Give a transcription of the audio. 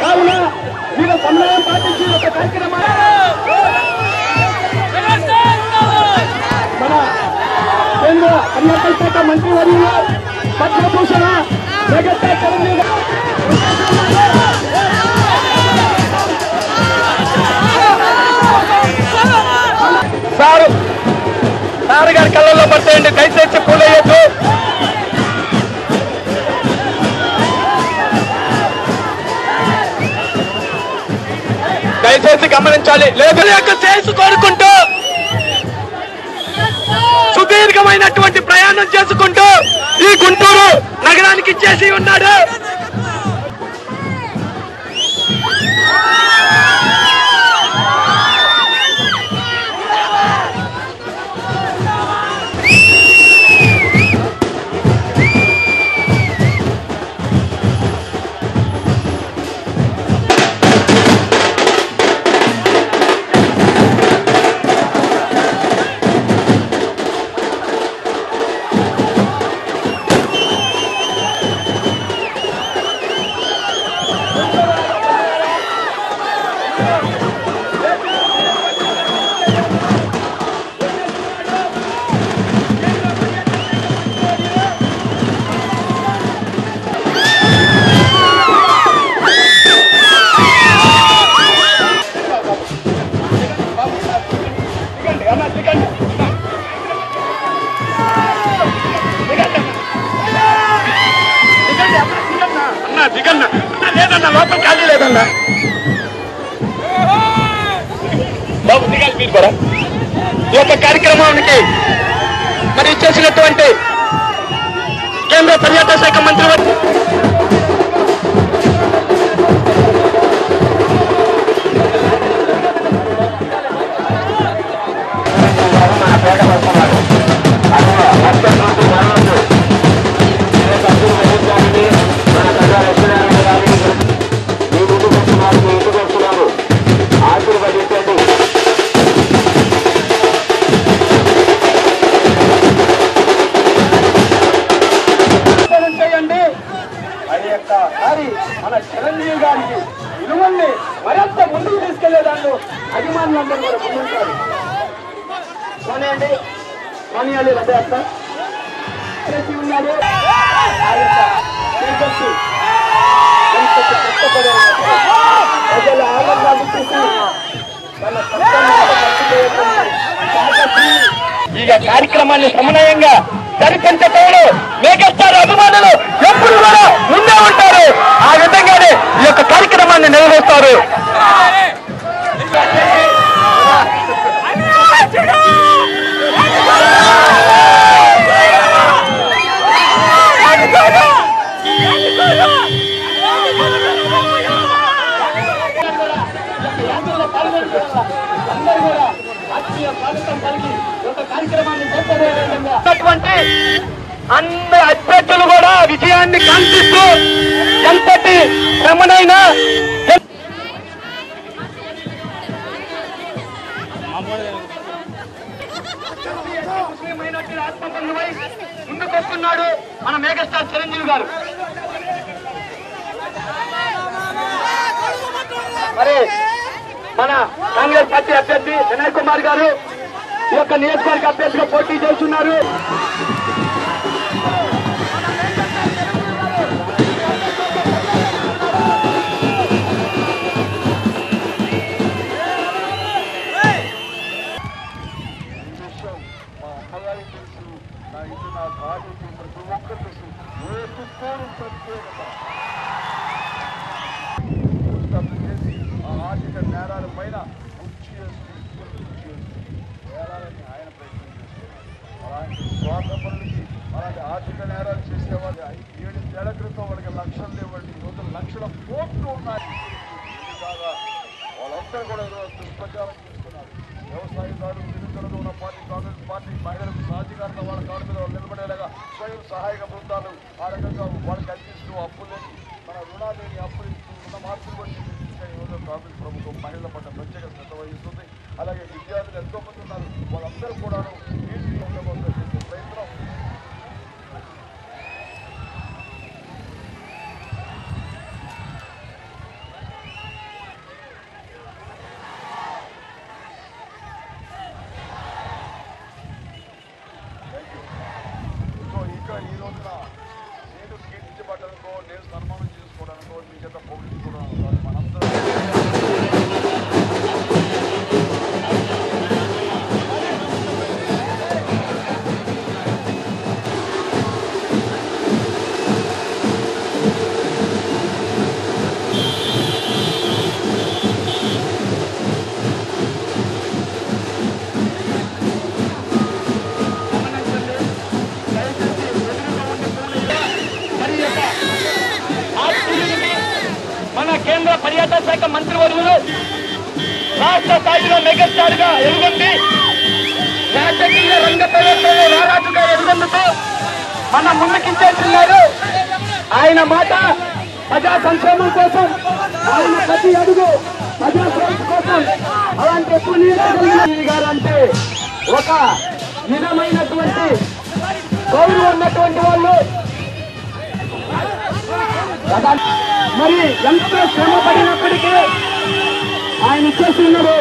కావున మీరు సమన్వయం పాటించి ఒక కార్యక్రమాన్ని మన కేంద్ర పర్యాటక శాఖ మంత్రి వర్యులు పద్మభూషణ జగత్తా చిరంజీవి సారు సారు గారి కళ్ళల్లో పడతాయండి దయచేసి పూలయ్యొద్దు దయచేసి గమనించాలి. లేదు యొక్క చేసి కోరుకుంటూ సుదీర్ఘమైనటువంటి ప్రయాణం చేసుకుంటూ ఈ గుంటూరు నగరానికి చేసి ఉన్నాడు. లేదన్నా. లేదన్నా లోపల ఖాళీ లేదన్నా. బాబు దిగాలి మీరు కూడా ఈ యొక్క కార్యక్రమానికి మరి చేసినటువంటి కేంద్ర పర్యాటక శాఖ మంత్రి తీసుకెళ్ళే దాంట్లో అభిమానులందరూ కూడా ముందుంటారు పోనీయండి అండి రథయాత్ర ప్రతి ఉన్నాడు ఆ ప్రజల ఆనందాన్ని చూసి తన ఈ కార్యక్రమాన్ని సమన్వయంగా జరిపించటంలో మేఘస్టార్ అభిమానులు కార్యక్రమాన్ని ఉన్నటువంటి అందరి అభ్యర్థులు కూడా విజయాన్ని కాంక్షిస్తూ ఎంతటి శ్రమనైనా ఆత్మబంధువై ముందుకొస్తున్నాడు మన మేఘస్టార్ చిరంజీవి గారు. మరి మన కాంగ్రెస్ పార్టీ అభ్యర్థి వినయ్ కుమార్ గారు యొక్క నియోజకవర్గ అభ్యర్థిగా పోటీ చేస్తున్నారు. ప్రతి చేసి ఆ ఆర్థిక నేరాల పైన గుర్తు చేస్తుంది చేసుకుని ఆయన ప్రయత్నం చేస్తున్నారు అలాంటి అలాంటి ఆర్థిక నేరాలు చేసేవాళ్ళు ఏడు నెలల క్రితం వాళ్ళకి లక్షలు ఇవ్వండి ఈరోజు లక్షల కోట్లు ఉన్నాయి. ఇది వాళ్ళందరూ కూడా ఈరోజు దుష్ప్రచారం చేస్తున్నారు. వ్యవసాయదారులు నిరుద్యోగులు ఉన్న పార్టీ కాంగ్రెస్ పార్టీ మహిళలకు సాధికారత వాళ్ళ కాళ్ళ మీద వాళ్ళు నిలబడేలాగా స్వయం సహాయక బృందాలు ఆ రకంగా వాళ్ళకి అందిస్తూ అప్పులు మన రుణాలు అప్పులు ఇస్తూ రుణ మార్పులు వచ్చి ఈరోజు కాంగ్రెస్ ప్రభుత్వం మహిళల పట్ల ప్రత్యేక శ్రద్ధ వహిస్తుంది. అలాగే విద్యార్థులు ఎంతో మంది ఉన్నారు. వాళ్ళందరూ కూడా ఈ రోజున నేను కీర్తించబడ్డానికో నేను సన్మానం చేసుకోవడానికో మీ చేత పోగొట్టుకోవడం కేంద్ర పర్యాటక శాఖ మంత్రివర్యులు రాష్ట్ర స్థాయిలో మెగాస్టార్గా ఎదుగుంది రాజకీయ రంగ ప్రవేశంలో రారాజుగా ఎదుగుందుతూ మన ముందుకించేస్తున్నారు ఆయన మాట ప్రజా సంక్షేమం కోసం ఆయన ప్రతి అడుగు ప్రజా కోసం అలాంటి ఎక్కువ గారు అంటే ఒక నిజమైనటువంటి గౌరవం ఉన్నటువంటి వాళ్ళు. కదా మరి ఎంత శ్రమ పడినప్పటికీ ఆయన చేస్తున్నారు